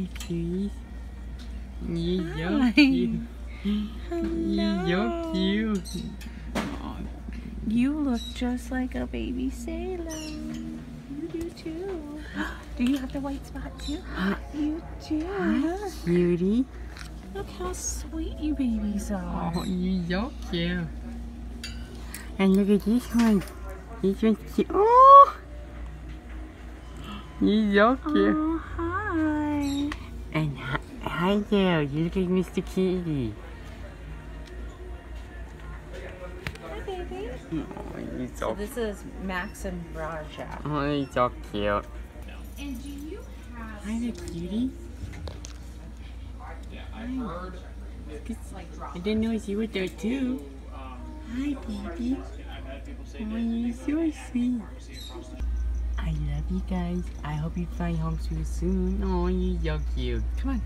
Hi. You're cute. You're Hello. You look just like a baby sailor. You do too. Do you have the white spot too? You do. Hi, cutie. Look how sweet you babies are. Oh, you're so cute. And look at this one. This one's cute. Oh! You're so cute. Oh, hi. And hi, hi there, you look like Mr. Kitty. Hi, baby. Oh, you're So so, this is Max and Raja. oh, you're so cute. And do you have Hi there, cutie. I didn't know you were there too. Hi, baby. Oh, you're so sweet. Love you guys. I hope you find home soon. Oh, you're so cute. Come on.